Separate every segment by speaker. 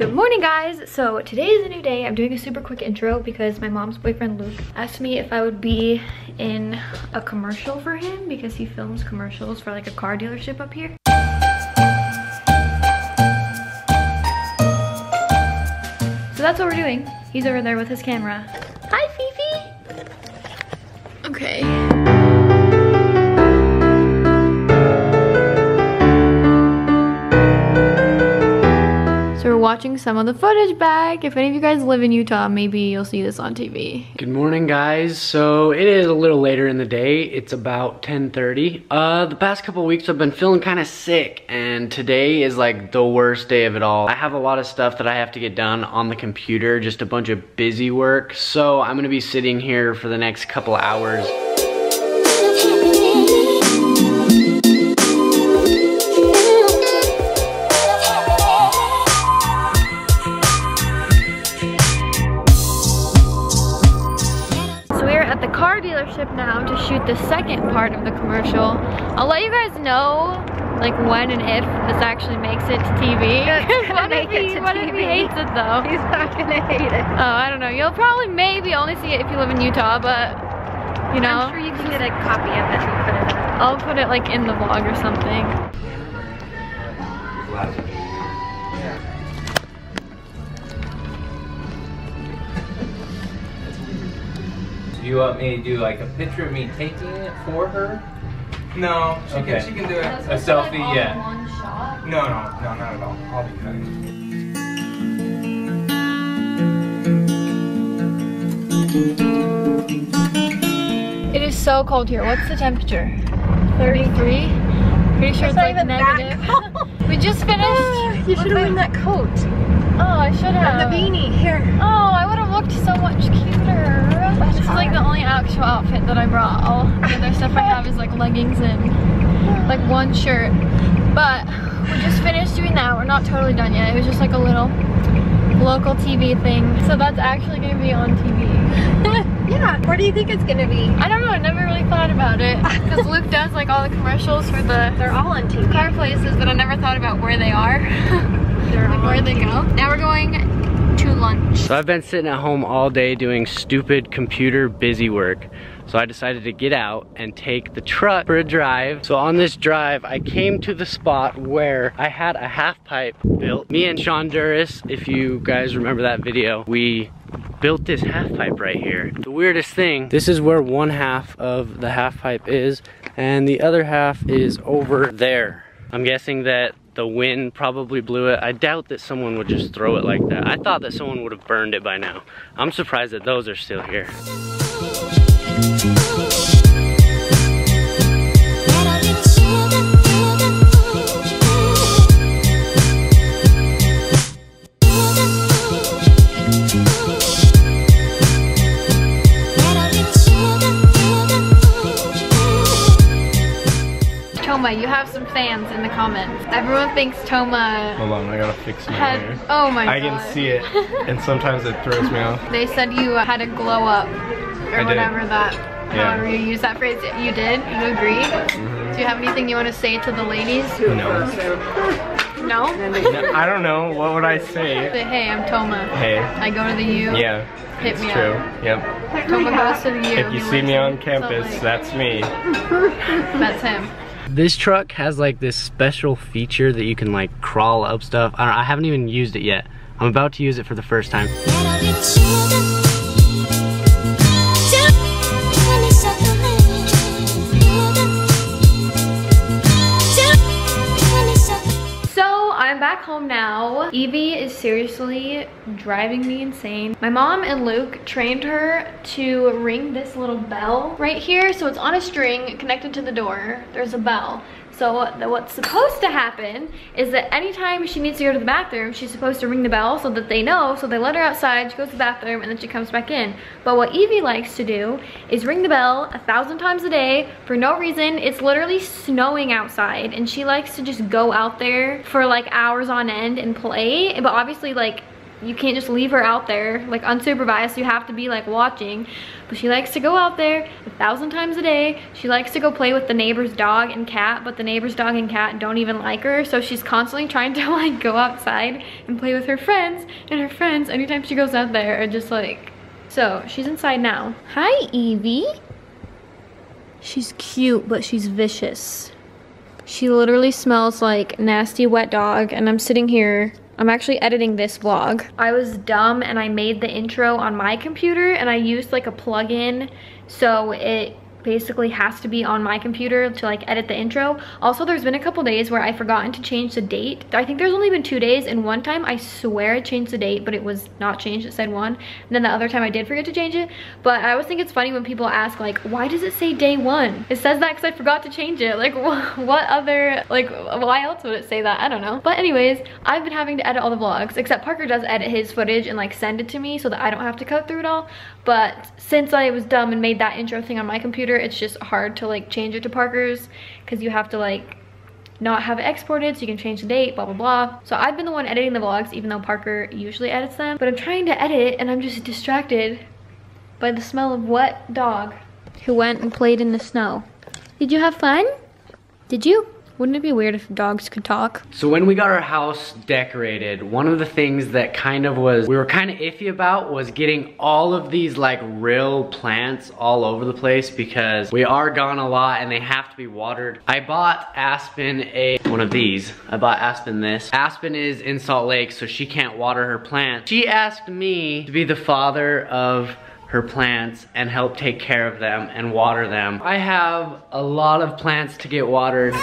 Speaker 1: Good morning guys! So today is a new day. I'm doing a super quick intro because my mom's boyfriend Luke asked me if I would be in a commercial for him because he films commercials for like a car dealership up here. So that's what we're doing. He's over there with his camera. Hi Fifi! Okay. Watching some of the footage back. If any of you guys live in Utah, maybe you'll see this on TV.
Speaker 2: Good morning, guys. So it is a little later in the day. It's about 10.30. Uh, the past couple weeks I've been feeling kind of sick and today is like the worst day of it all. I have a lot of stuff that I have to get done on the computer, just a bunch of busy work. So I'm gonna be sitting here for the next couple hours.
Speaker 1: Dealership now to shoot the second part of the commercial. I'll let you guys know like when and if this actually makes it to TV.
Speaker 3: what, if he,
Speaker 1: what if he hates it though?
Speaker 3: He's not gonna hate it.
Speaker 1: Oh, I don't know. You'll probably maybe only see it if you live in Utah, but you know.
Speaker 3: I'm sure you can get a copy of it and put it in.
Speaker 1: I'll put it like in the vlog or something.
Speaker 4: You want me to do like a picture of me taking it for her?
Speaker 5: No, she
Speaker 4: okay.
Speaker 5: can she can do it.
Speaker 4: A selfie, yeah.
Speaker 5: No, no, no, not at all. I'll be cutting.
Speaker 1: It is so cold here. What's the temperature? 33? Pretty sure it's, it's like negative. we just finished.
Speaker 3: Ah, you should have worn that coat.
Speaker 1: Oh, I should have.
Speaker 3: And the beanie, here.
Speaker 1: Oh, I would have looked so much cuter. This is like the only actual outfit that I brought. All the other stuff I have is like leggings and like one shirt. But we just finished doing that. We're not totally done yet. It was just like a little local TV thing. So that's actually gonna be on TV.
Speaker 3: yeah, where do you think it's gonna be?
Speaker 1: I don't know, I never really thought about it. Because Luke does like all the commercials for the
Speaker 3: They're all on TV.
Speaker 1: car places, but I never thought about where they are. like where they go. Now we're going to lunch.
Speaker 2: So I've been sitting at home all day doing stupid computer busy work. So I decided to get out and take the truck for a drive. So on this drive, I came to the spot where I had a half pipe built. Me and Sean Duris, if you guys remember that video, we built this half pipe right here. The weirdest thing, this is where one half of the half pipe is and the other half is over there. I'm guessing that the wind probably blew it. I doubt that someone would just throw it like that. I thought that someone would have burned it by now. I'm surprised that those are still here.
Speaker 1: Toma, you have some fans in the comments. Everyone thinks Toma
Speaker 5: Hold on, I gotta fix my
Speaker 1: had,
Speaker 5: hair.
Speaker 1: Oh my
Speaker 5: I
Speaker 1: god.
Speaker 5: I can see it, and sometimes it throws me off.
Speaker 1: They said you had a glow up, or
Speaker 5: I
Speaker 1: whatever
Speaker 5: did.
Speaker 1: that,
Speaker 5: Yeah.
Speaker 1: however you use that phrase. You did? You agree?
Speaker 5: Mm -hmm.
Speaker 1: Do you have anything you want to say to the ladies?
Speaker 5: Who No.
Speaker 1: No?
Speaker 5: I don't know, what would I say?
Speaker 1: Say, hey, I'm Toma.
Speaker 5: Hey.
Speaker 1: I go to the U.
Speaker 5: Yeah.
Speaker 1: Hit
Speaker 5: it's
Speaker 1: me
Speaker 5: true.
Speaker 1: up.
Speaker 5: Yep.
Speaker 1: Toma goes to the U.
Speaker 5: If you see me on campus,
Speaker 1: like,
Speaker 5: that's me.
Speaker 1: That's him.
Speaker 2: This truck has like this special feature that you can like crawl up stuff. I, I haven't even used it yet. I'm about to use it for the first time. I'm back home now. Evie is seriously driving me insane. My mom and Luke trained her to ring this little bell right here. So it's on a string connected to the door. There's a bell. So what's supposed to happen is that anytime she needs to go to the bathroom, she's supposed to ring the bell so that they know, so they let her outside, she goes to the bathroom, and then she comes back in. But what Evie likes to do is ring the bell a thousand times a day for no reason. It's literally snowing outside, and she likes to just go out there for like hours on end and play. But obviously like
Speaker 1: you can't just leave her out there like unsupervised. You have to be like watching. But she likes to go out there a thousand times a day. She likes to go play with the neighbor's dog and cat, but the neighbor's dog and cat don't even like her. So she's constantly trying to like go outside and play with her friends. And her friends, anytime she goes out there, are just like, so she's inside now. Hi, Evie. She's cute, but she's vicious. She literally smells like nasty wet dog and I'm sitting here I'm actually editing this vlog. I was dumb and I made the intro on my computer and I used like a plugin so it basically has to be on my computer to like edit the intro. Also, there's been a couple days where I've forgotten to change the date. I think there's only been two days and one time I swear I changed the date, but it was not changed, it said one. And then the other time I did forget to change it. But I always think it's funny when people ask like, why does it say day one? It says that because I forgot to change it. Like what other, like why else would it say that? I don't know. But anyways, I've been having to edit all the vlogs, except Parker does edit his footage and like send it to me so that I don't have to cut through it all. But since I was dumb and made that intro thing on my computer, it's just hard to like change it to Parker's because you have to like not have it exported so you can change the date, blah, blah, blah. So I've been the one editing the vlogs even though Parker usually edits them. But I'm trying to edit and I'm just distracted by the smell of wet dog who went and played in the snow. Did you have fun? Did you? Wouldn't it be weird if dogs could talk?
Speaker 2: So when we got our house decorated, one of the things that kind of was, we were kind of iffy about was getting all of these like real plants all over the place because we are gone a lot and they have to be watered. I bought Aspyn a, one of these. I bought Aspyn this. Aspyn is in Salt Lake so she can't water her plants. She asked me to be the father of her plants and help take care of them and water them. I have a lot of plants to get watered.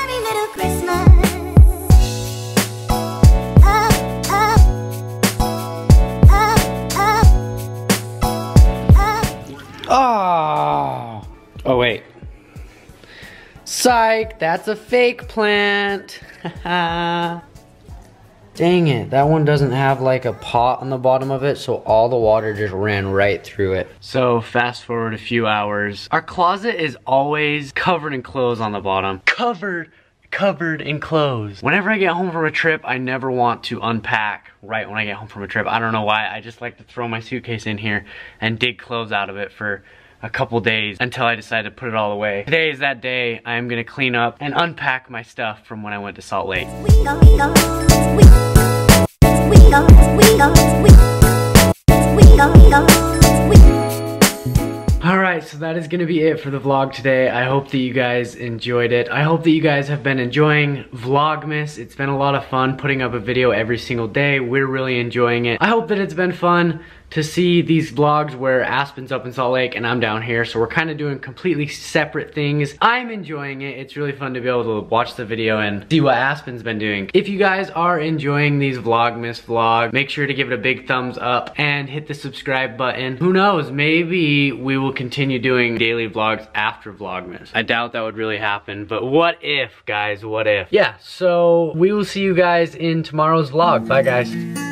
Speaker 2: Oh. Oh wait. Psych, that's a fake plant. Dang it, that one doesn't have like a pot on the bottom of it, so all the water just ran right through it. So fast forward a few hours. Our closet is always covered in clothes on the bottom. Covered covered in clothes. Whenever I get home from a trip, I never want to unpack right when I get home from a trip. I don't know why, I just like to throw my suitcase in here and dig clothes out of it for a couple days until I decide to put it all away. Today is that day I am gonna clean up and unpack my stuff from when I went to Salt Lake. So that is going to be it for the vlog today. I hope that you guys enjoyed it. I hope that you guys have been enjoying Vlogmas. It's been a lot of fun putting up a video every single day. We're really enjoying it. I hope that it's been fun to see these vlogs where Aspyn's up in Salt Lake and I'm down here. So we're kind of doing completely separate things. I'm enjoying it. It's really fun to be able to watch the video and see what Aspyn's been doing. If you guys are enjoying these Vlogmas vlogs, make sure to give it a big thumbs up and hit the subscribe button. Who knows, maybe we will continue doing daily vlogs after Vlogmas. I doubt that would really happen, but what if, guys, what if? Yeah, so we will see you guys in tomorrow's vlog. Bye, guys.